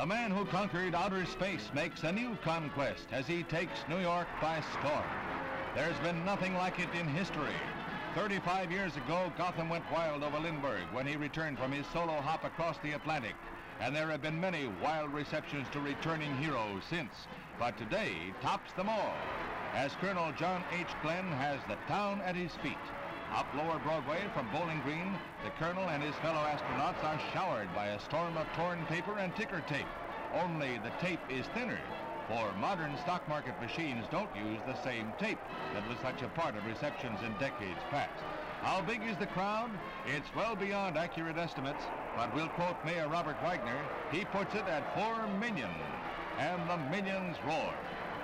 The man who conquered outer space makes a new conquest as he takes New York by storm. There's been nothing like it in history. 35 years ago, Gotham went wild over Lindbergh when he returned from his solo hop across the Atlantic. And there have been many wild receptions to returning heroes since. But today tops them all, as Colonel John H. Glenn has the town at his feet. Up Lower Broadway from Bowling Green, the Colonel and his fellow astronauts are showered by a storm of torn paper and ticker tape. Only the tape is thinner, for modern stock market machines don't use the same tape that was such a part of receptions in decades past. How big is the crowd? It's well beyond accurate estimates, but we'll quote Mayor Robert Wagner. He puts it at four million, and the millions roar.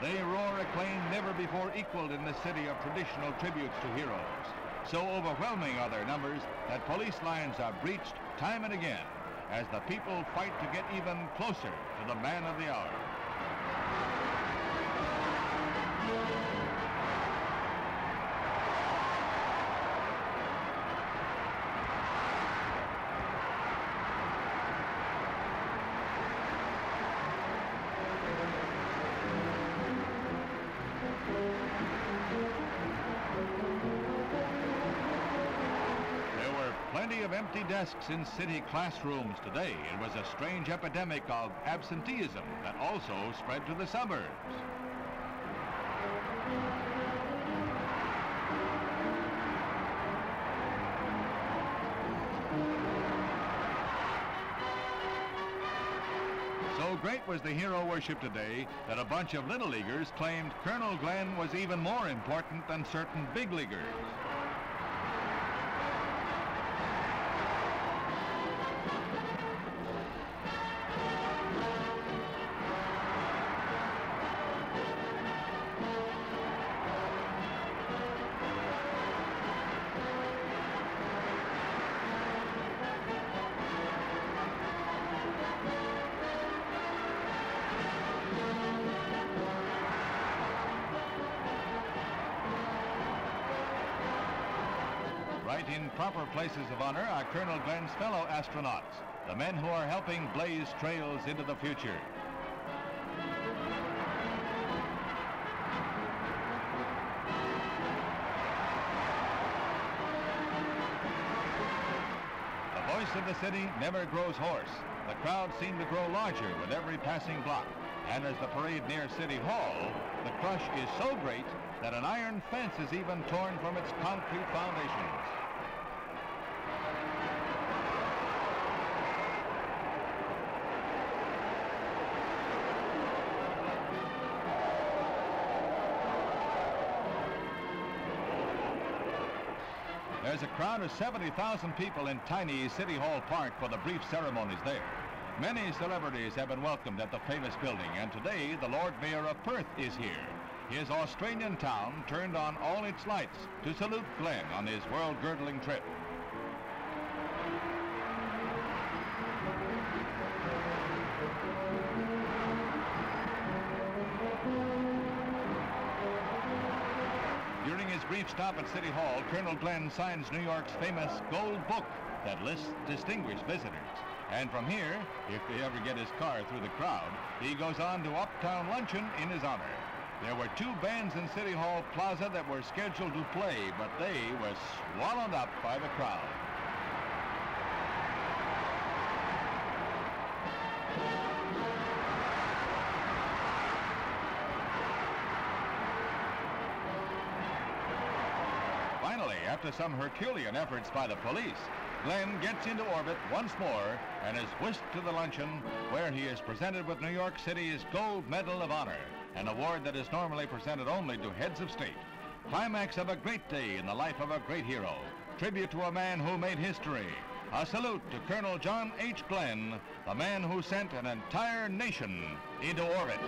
They roar acclaim never before equaled in the city of traditional tributes to heroes. So overwhelming are their numbers that police lines are breached time and again as the people fight to get even closer to the man of the hour. Of empty desks in city classrooms today. It was a strange epidemic of absenteeism that also spread to the suburbs. So great was the hero worship today that a bunch of little leaguers claimed Colonel Glenn was even more important than certain big leaguers. In proper places of honor are Colonel Glenn's fellow astronauts, the men who are helping blaze trails into the future. The voice of the city never grows hoarse. The crowd seem to grow larger with every passing block. And as the parade nears City Hall, the crush is so great that an iron fence is even torn from its concrete foundations. There's a crowd of 70,000 people in tiny City Hall Park for the brief ceremonies there. Many celebrities have been welcomed at the famous building, and today the Lord Mayor of Perth is here. His Australian town turned on all its lights to salute Glenn on his world-girdling trip. Brief stop at City Hall, Colonel Glenn signs New York's famous Gold Book that lists distinguished visitors. And from here, if they ever get his car through the crowd, he goes on to Uptown Luncheon in his honor. There were two bands in City Hall Plaza that were scheduled to play, but they were swallowed up by the crowd. After some Herculean efforts by the police, Glenn gets into orbit once more and is whisked to the luncheon where he is presented with New York City's Gold Medal of Honor, an award that is normally presented only to heads of state. Climax of a great day in the life of a great hero. Tribute to a man who made history. A salute to Colonel John H. Glenn, the man who sent an entire nation into orbit.